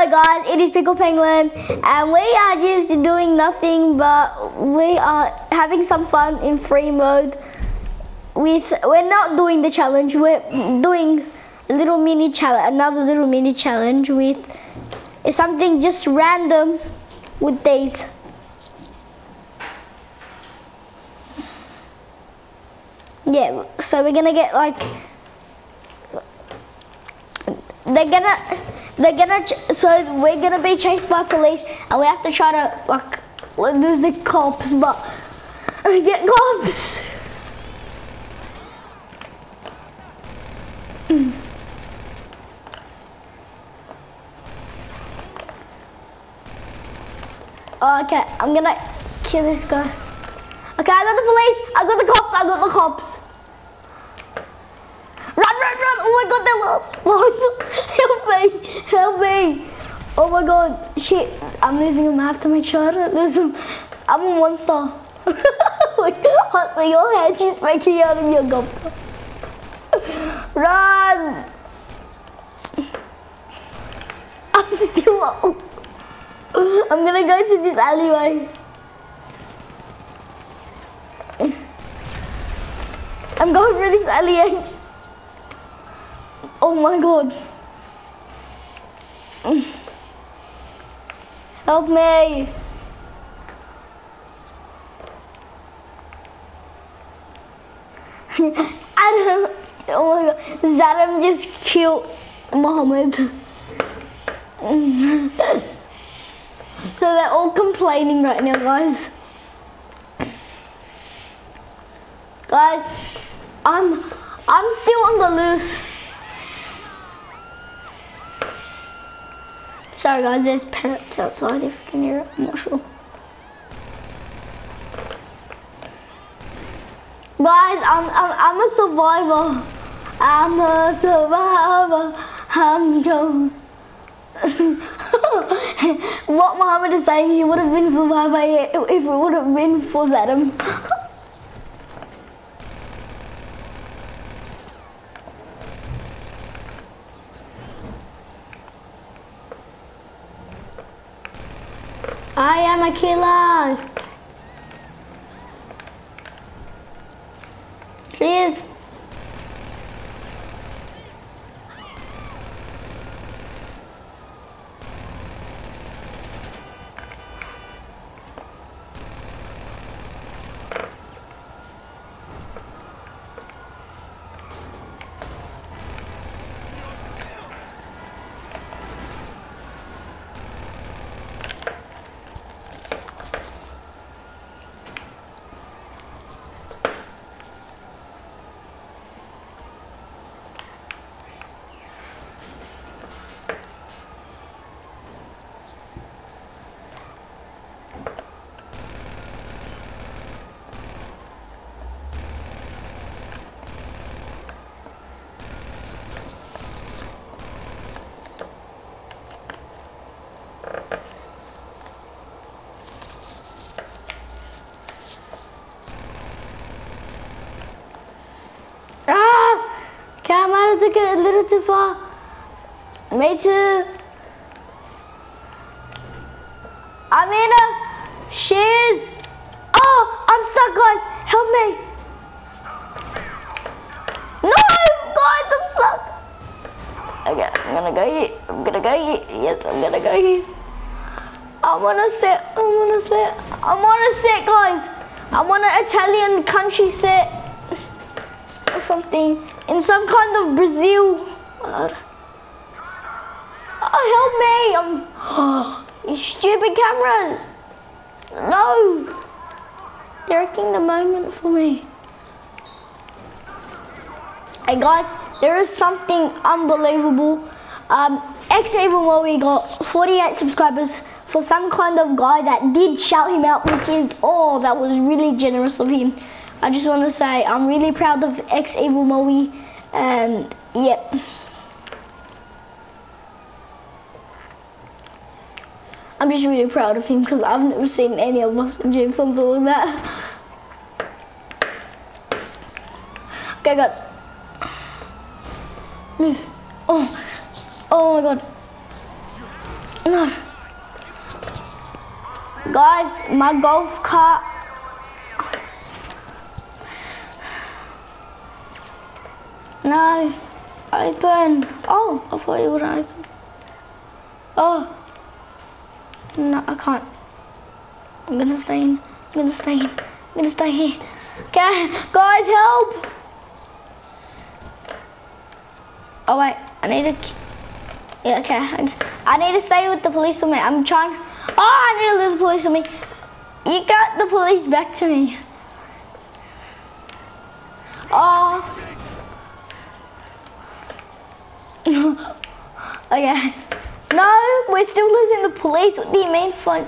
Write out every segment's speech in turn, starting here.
Guys, it is Pickle Penguin and we are just doing nothing but we are having some fun in free mode with we're not doing the challenge, we're doing a little mini challenge another little mini challenge with something just random with these. Yeah, so we're gonna get like they're gonna they're gonna so we're gonna be chased by police and we have to try to like there's the cops but get cops. Oh, okay i'm gonna kill this guy. Okay i got the police i got the cops i got the cops Run, run, run! Oh my god, they lost! Help me! Help me! Oh my god, shit! I'm losing them. I have to make sure I don't lose them. I'm on one star. I see your head. She's making out of your gum. Run! I'm still up. I'm gonna go to this alleyway. I'm going for this alleyway. Oh my god. Help me. Don't Oh my god. Zadam just killed Mohammed. so they're all complaining right now, guys. Guys, I'm I'm still on the loose. Sorry guys, there's parrots outside if you can hear it, I'm not sure. Guys, I'm, I'm, I'm a survivor. I'm a survivor. I'm Joe. what Muhammad is saying, he would have been survivor if it would have been for Zadam. I am a killer. She is. Ah! Have took it a little too far. Me too. I'm in a shiz. Oh, I'm stuck, guys. Help me. No, guys, I'm stuck. Okay, I'm gonna go here. I'm gonna go here. Yes, I'm gonna go here. I'm on a set. I'm on a set. I'm on a set, guys. I'm on an Italian country set something in some kind of Brazil. Oh, help me! I'm. you stupid cameras! No! They're the moment for me. Hey guys, there is something unbelievable. Um, X Evil Moe got 48 subscribers for some kind of guy that did shout him out, which is, oh, that was really generous of him. I just want to say I'm really proud of X Evil Moe and yep. I'm just really proud of him because I've never seen any of us do something like that. Okay, God. Move. Oh, oh my God. No. Guys, my golf cart. No, open. Oh, I thought it wouldn't open. Oh, no, I can't. I'm gonna stay in. I'm gonna stay in. I'm gonna stay here. Okay, guys, help! Oh wait, I need to. Yeah, okay. I- need to stay with the police with me. I'm trying. Oh, I need to lose the police with me. You got the police back to me. Oh. okay. No, we're still losing the police. What do you mean fun?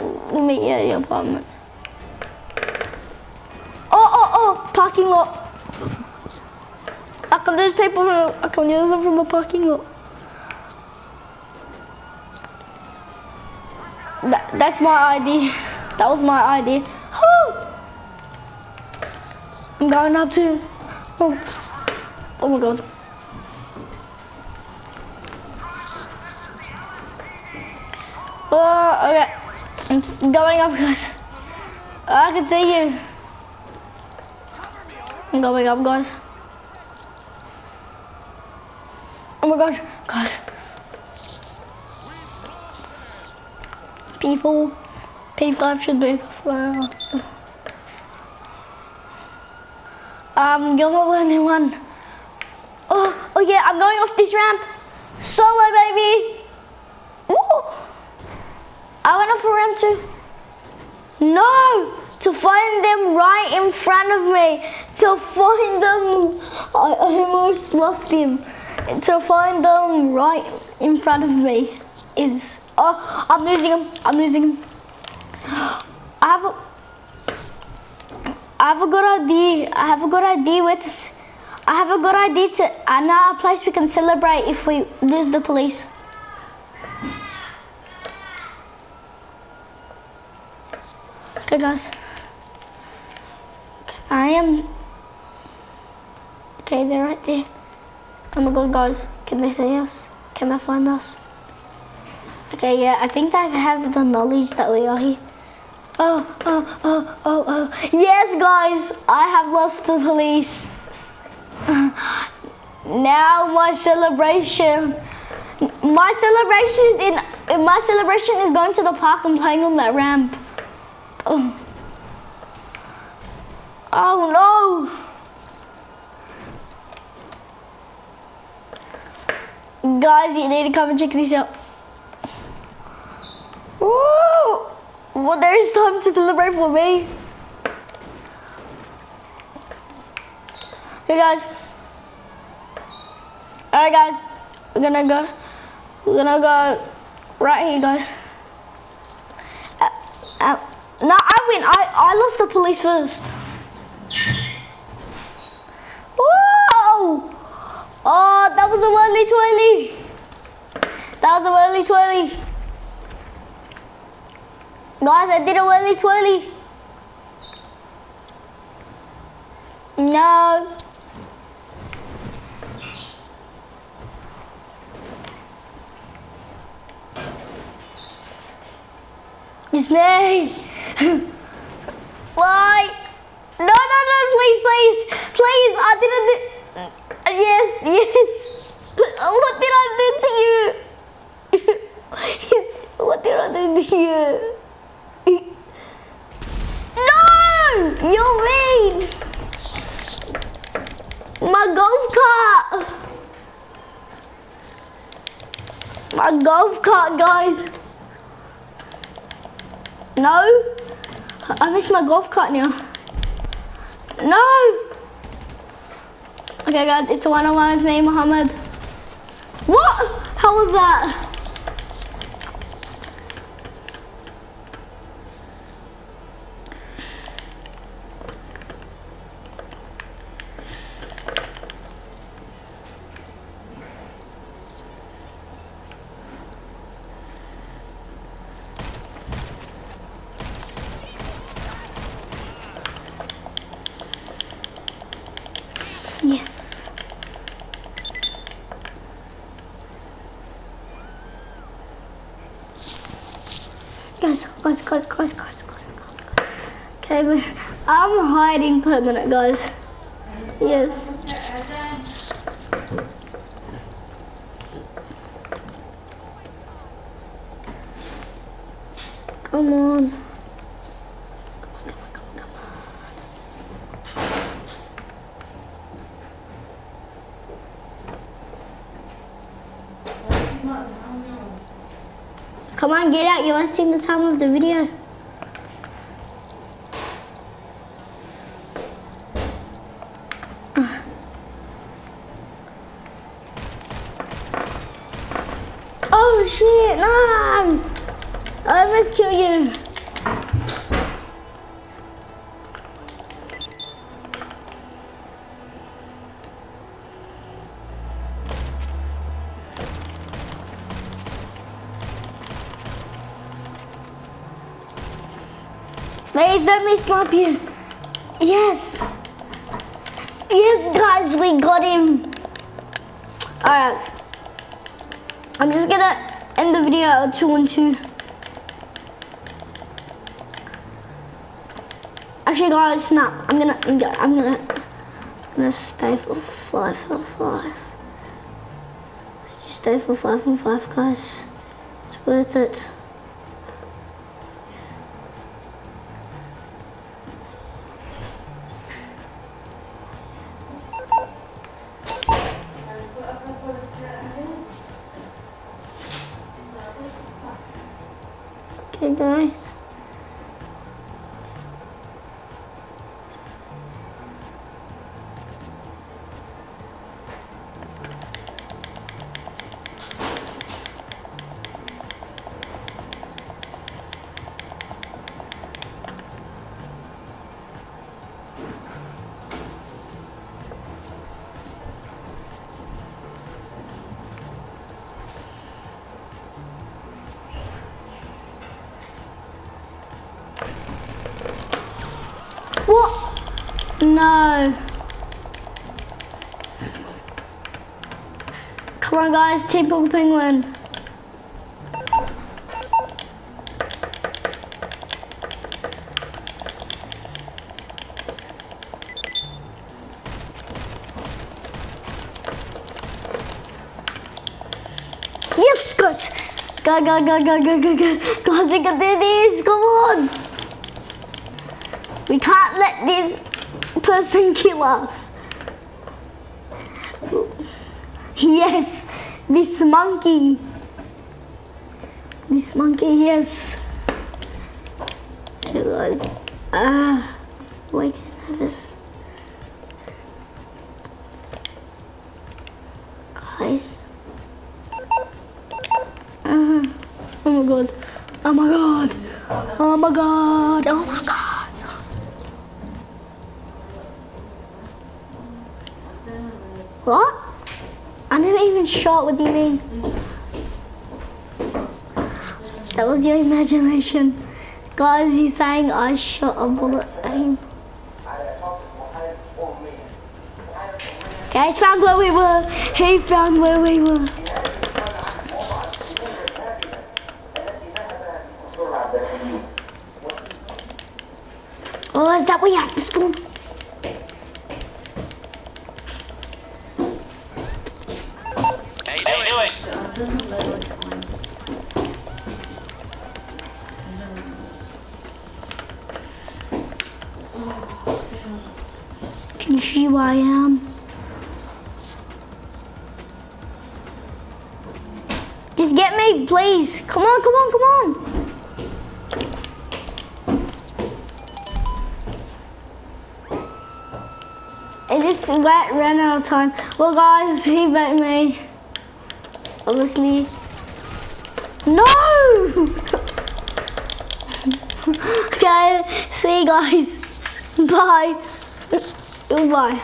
Let me yeah, your apartment. Oh, oh, oh, parking lot. I can lose people from, I can lose them from a parking lot. That, that's my ID. That was my ID. I'm going up to. Oh, oh my god. I'm going up, guys. I can see you. I'm going up, guys. Oh my god, guys. People, P5 should be well. Um, you're not the only one. Oh, oh yeah, I'm going off this ramp. Solo, baby. Woo. I went up a ramp too. No, to find them right in front of me. To find them, I almost lost him. To find them right in front of me is. Oh, I'm losing him. I'm losing him. I have a. I have a good idea. I have a good idea with. this. I have a good idea to. I know a place we can celebrate if we lose the police. Okay, guys. I am. Okay, they're right there. Oh my god, guys. Can they see us? Can they find us? Okay, yeah, I think I have the knowledge that we are here. Oh, oh, oh, oh, oh. Yes, guys, I have lost the police. now my celebration. My celebration is in. My celebration is going to the park and playing on that ramp. Oh. Oh no! Guys, you need to come and check this out. Woo! Well, there is time to celebrate for me. Okay, guys. Alright, guys. We're gonna go. We're gonna go right here, guys. Uh, uh, no, I win. I, I lost the police first. Whoa! Oh, that was a whirly twirly. That was a whirly twirly. Guys, I did a whirly twirly. No. It's me. Why? No, no, no, please, please, please. I didn't. Yes, yes. What did I do to you? what did I do to you? No! You're mean! My golf cart! My golf cart, guys! No! I missed my golf cart now. No! Okay, guys, it's a one on one with me, Mohammed. What? How was that? Yes. Guys, guys, guys, guys, guys. Okay, I'm hiding per minute, guys. Yes. Come on. Come on, get out. You want to see the time of the video? Oh shit, no! I almost kill you. Please let me slap you. Yes. Yes, guys, we got him. Alright. I'm just gonna end the video at two and two. Actually, guys, snap. I'm gonna, I'm gonna, I'm gonna, stay for five for five. Just stay for five and five, guys. It's worth it. No. Come on, guys. Team Purple Penguin. Yes, guys. Go, go, go, go, go, go, go. Guys, we can do this. Come on. We can't let this person kill us. Yes, this monkey. This monkey, yes. Okay, guys. Ah, wait, this. Guys. Uh -huh. oh my god. Oh my god. Oh my god. Oh my god. What? I never even shot. What you mean? That was your imagination. Guys, he's saying I shot a bullet at him. Okay, he found where we were. He found where we were. Oh, is that where you have to spawn? Just get me, please. Come on, come on, come on. It just wet, ran out of time. Well, guys, he bet me. Obviously. No! okay, see you guys. Bye. Goodbye.